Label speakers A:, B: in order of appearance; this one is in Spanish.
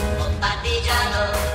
A: un patillano.